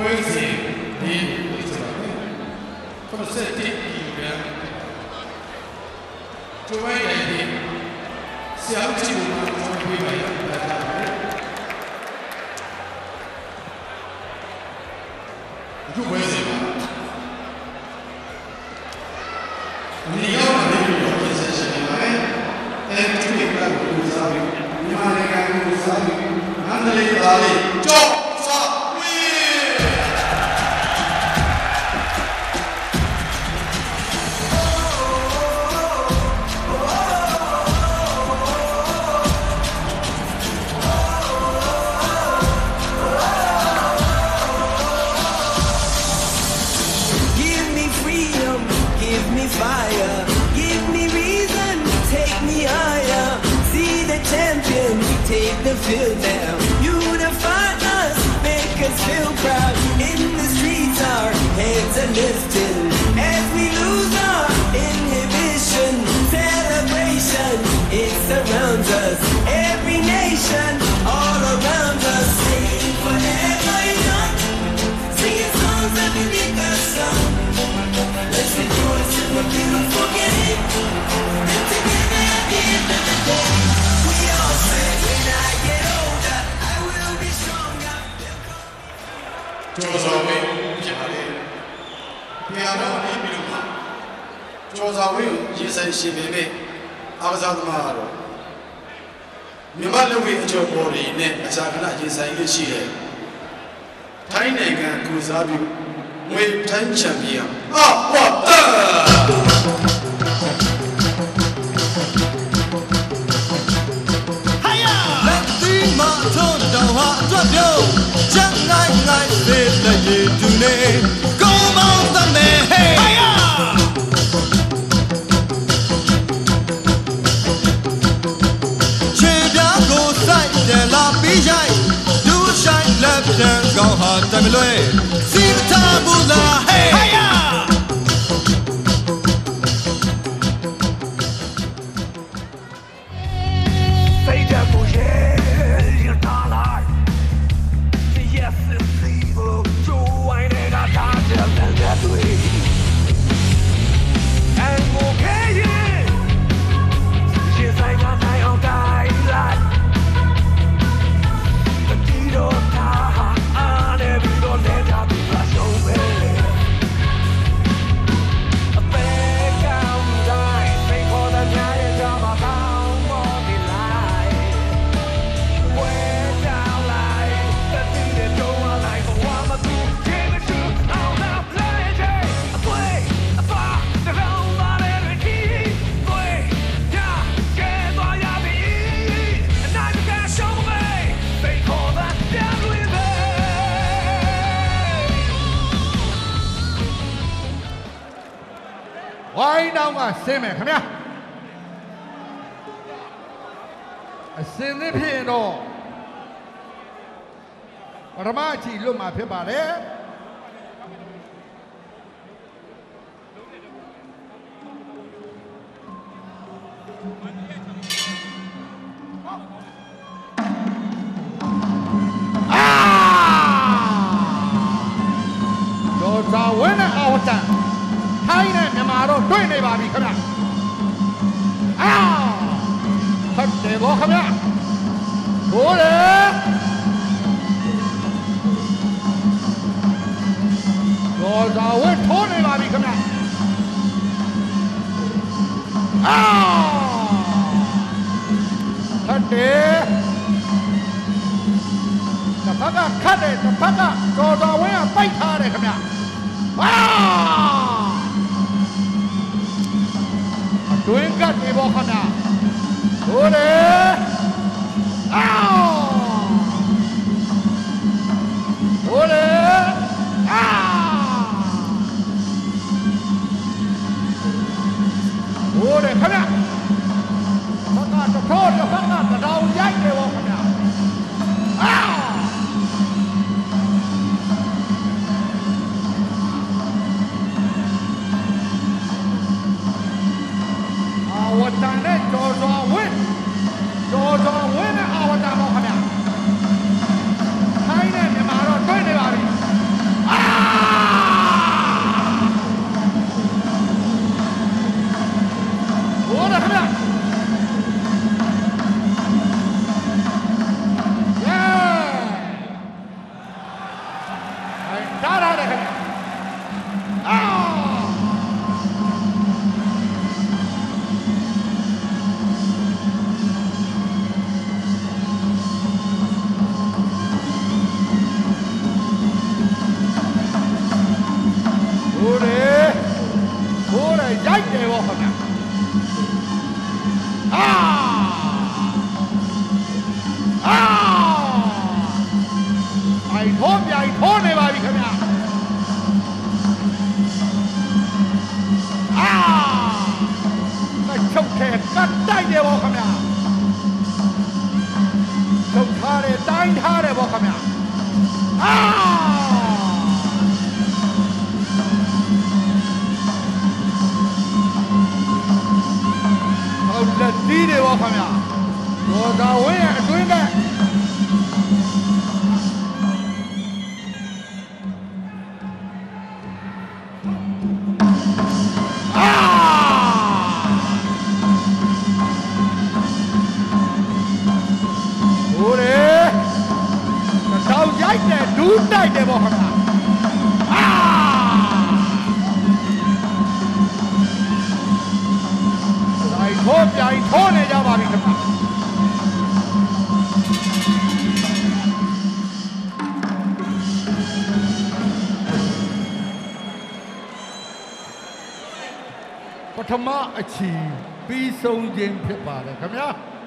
Poesie di Rossetti Livia, Giovanni Ledi, si avvicina qui per l'altro. Più poesie. Un'icona di Dio che si accendeva è qui eh? eh, per l'usario, rimane che è un usario, andale in Italia, ciao! Field now. Unify us, make us feel proud. In the streets, our heads are lifted ကျော်စော်ဝင်းဖြစ်ပါလေ။ပြန်တော့နေပြီးတော့မှကျော်စော်ဝင်းကိုရေးဆိုင်ရှင်ပေမဲ့အားကစားသမားကတော့မြန်မာလူကြီးအကျော်ပေါ်တွေနဲ့အစာခဏရေးဆိုင်ရရှိတဲ့ထိုင်းနိုင်ငံကုစားပြုငွေထိုင်းချန်ပီယံအာဝတ်တာလက်သီးမထုံးတော်ဟာအတွက်ပြုံး ချက်နိုင်နိုင်စေလက်ရည်သူနေကောင်းမောင်းသမဲဟေးဟာယာခြေပြားကိုစိုက်တယ်လာပြီးရိုက်ဒူးဆိုင်လက်တန်ကောင်းဟာတမလွဲစီမထားဘူးလားဟေးဟာယာ မယ်ခင်ဗျာအစင်းသစ်ဖြစ်ရင်တော့ပရမအချီလွတ်မှာဖြစ်ပါလေ တ်တယ်တစ်ဖက်ကဒေါ်သာဝဲကပိုက်ထားတယ်ခင်ဗျအာ တွင်းကတ်နေပေါ့ခဏဟိုလေအောင်းဟိုလေအာဟိုလေခဏဘက်ကတထောတစ် 老婆我做到我也准备 ထမအချီပြီးဆုံးခြင်းဖြစ်ပါတယ်ခင်ဗျာ။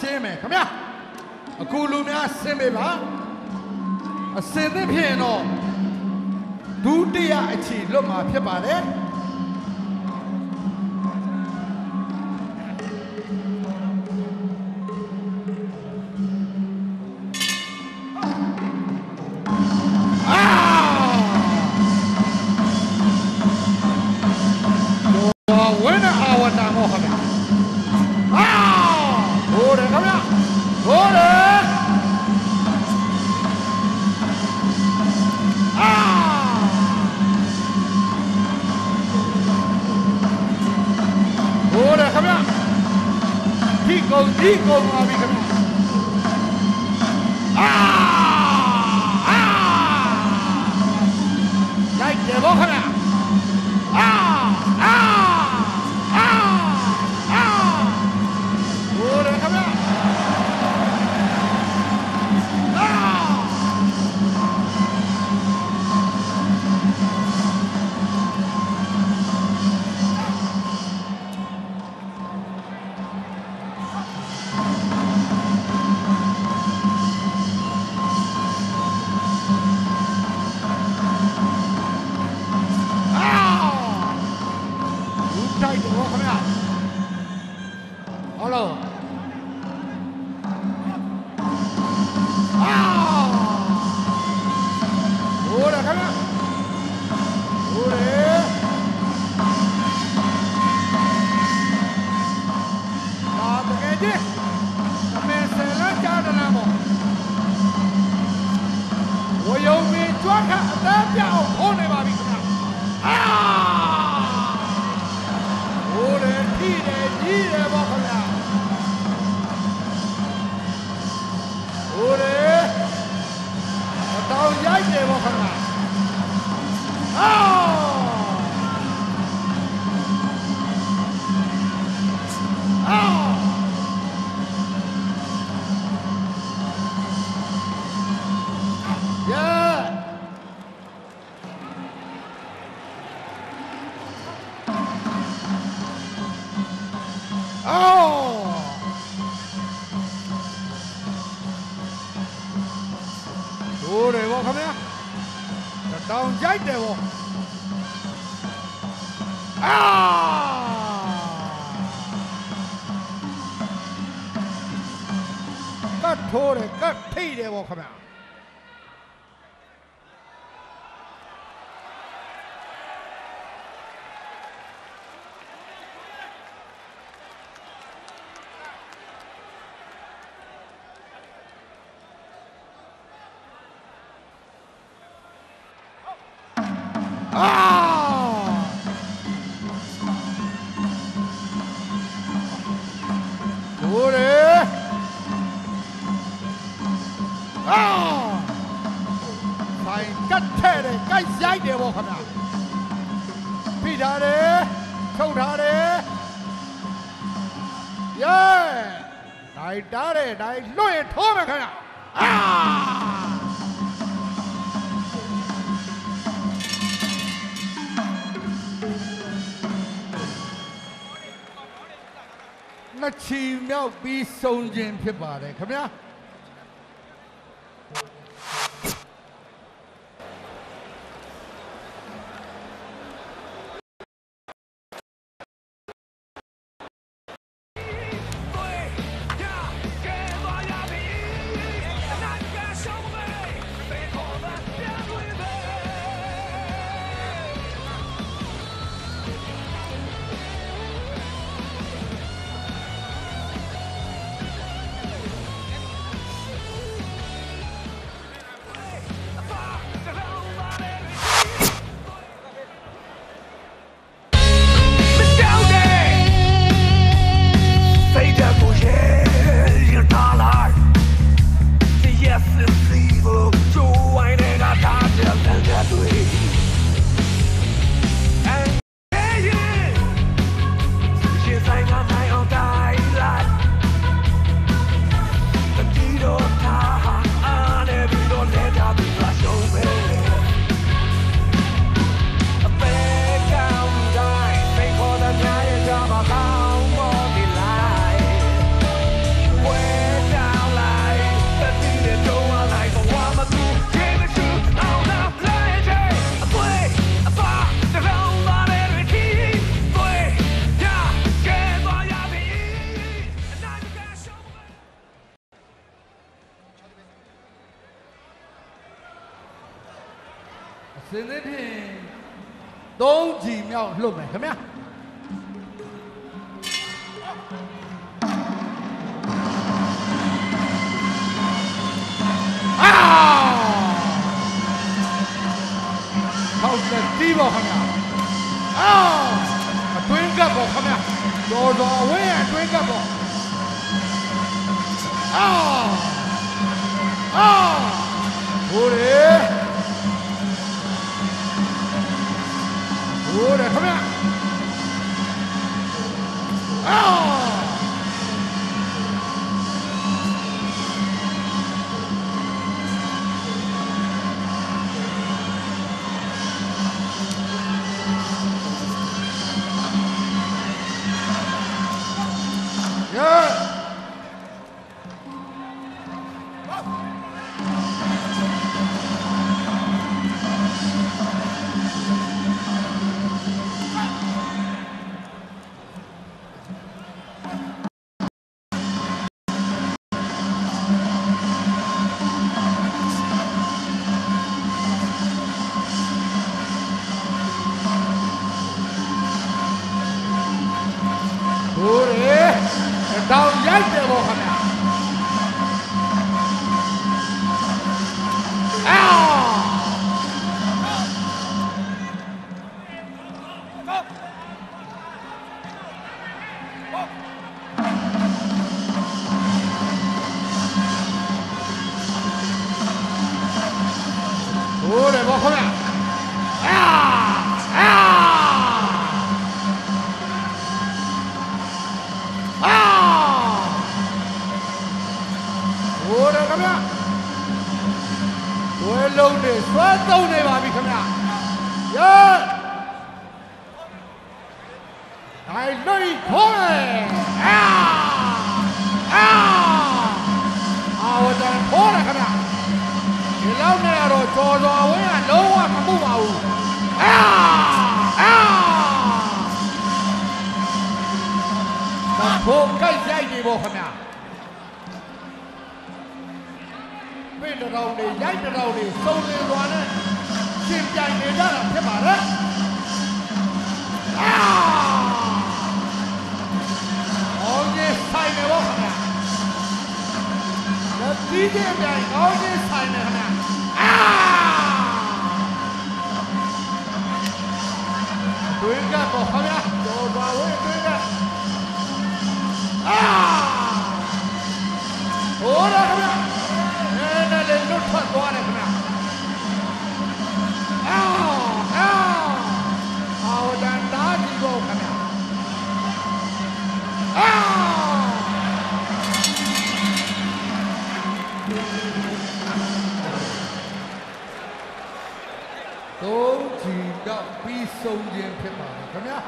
ဆင်းမယ်ခင်ဗျာအခုလူများဆင်းပြီပါအစင်သစ်ဖြစ်ရင်တော့ဒုတိယအချီလွတ်မှာဖြစ်ပါတယ် olsun abicim. Ready? တောင်ကြိုက်တယ်ဗောအာကတ်ထိုးတယ်ကတ်ထိတယ်ဗောခင် င်တားတယ်ဒိုင်လွှင့်ထိုးမယ်ခင်ဗျာအာနှစ်ချီမြောက်ပြီးစုံခြင်းဖြစ်ပါတယ်ခင်ဗျာ အစင်းသစ်ဖြင့်သုံးချီမြောက်လွတ်မယ်ခင်ဗျာအာထောက်သက်တီးပါခင်ဗျာအာအတွင်းကပ်ပါခင်ဗျာတော်တော်ဝင်းရအတွင်းကပ်ပါအာအာဟိုလေ 的，怎么样？啊！后面哎呀哎呀啊我这个面我弄的我弄的 đầu thì sâu liên đoán đấy. Chim chạy đến rất là thế bảo đấy. Ogni saine vohana the DJ man ogni saine hana tuyến ra, bỏ ra đồ vào với tuyến ra. À! Ủa đó không đó nên là đến nút phạt đoan 中间偏旁怎么样？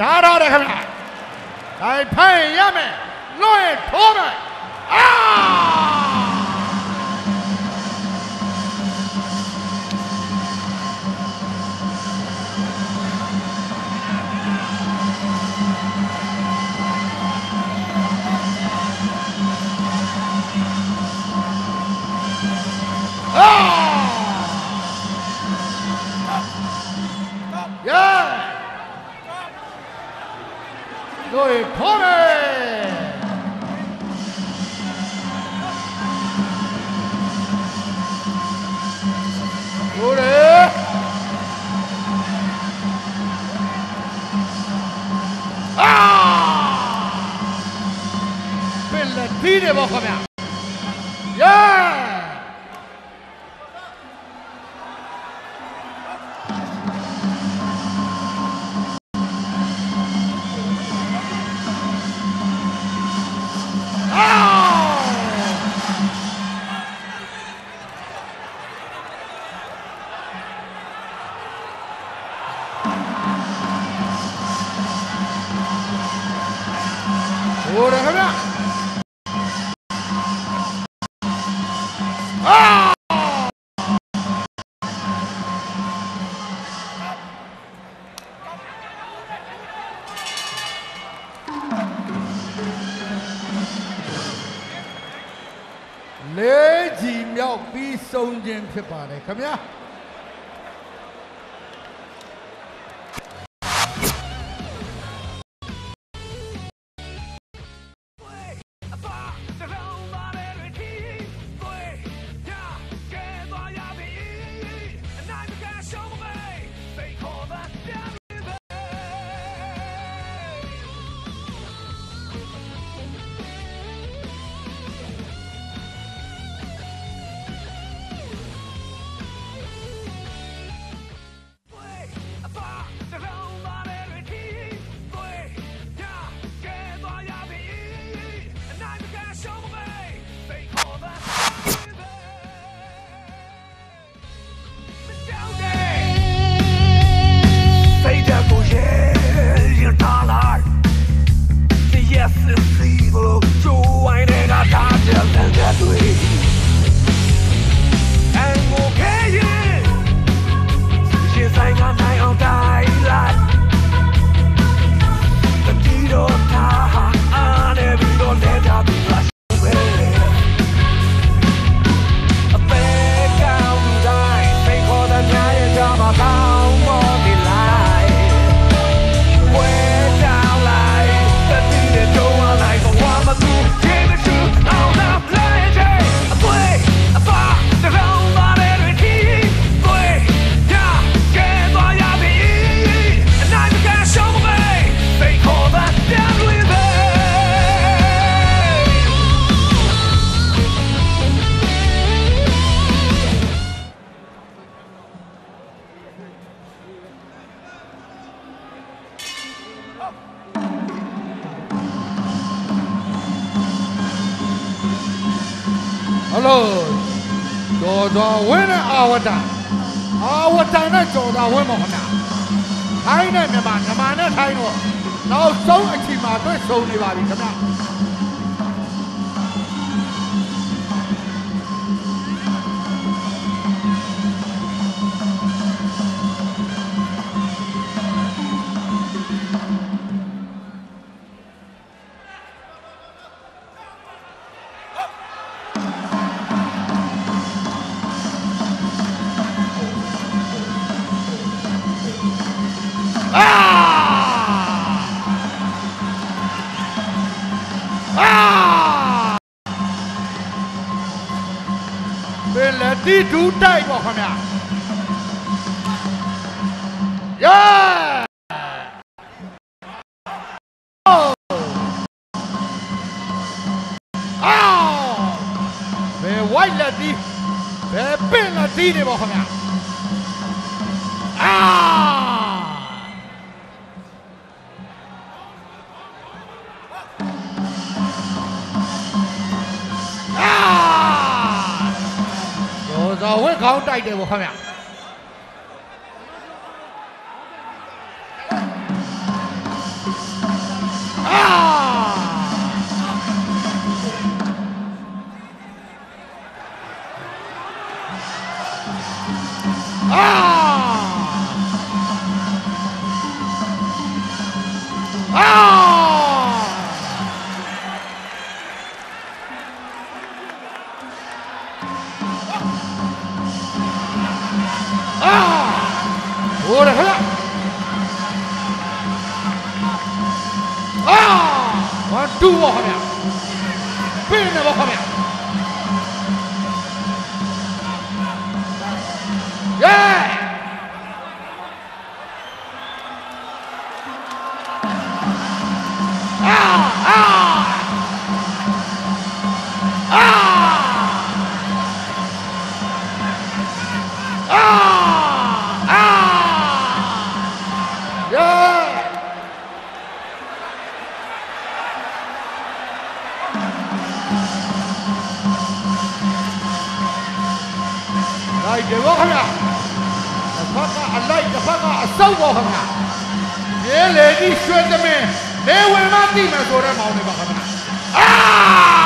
ဓာရတဲ့ခင်ဗျာတိုင်ဖိုင်ရမယ်လွှင့်ထိုးမယ်အာအာ 各位朋友们有人啊！被雷劈的吧后面。 လေးကြီးမြောက်ပြီးဆုံးခြင်းဖြစ်ပါတယ်ခင်ဗျာ တော်ဝင်းနဲ့အာဝတ္တအာဝတ္တနဲ့ကျော်တော်ဝင်းမောင်ခင်ဗျာထိုင်းနဲ့မြန်မာမြန်မာနဲ့ထိုင်းတော့နောက်ဆုံးအချိန်မှာတွေ့ဆုံနေပါပြီခင်ဗျာ 啊！为了地主带过后面，耶！哦，啊！为为了地，为变了地的过后面，啊！ ဝက်ခေါင်းတိုက်တယ်ပေါ့ခင်ဗျာ လိုက်တယ်ဗောခင်ဗျာ။တစ်ဖက်ကအလိုက်တစ်ဖက်ကအစုပ်ဗောခင်ဗျာ။ရဲလေကြီးရွှေသမင်းနေဝင်မသိမယ်ဆိုတဲ့မောင်တွေပါခင်ဗျာ။အာ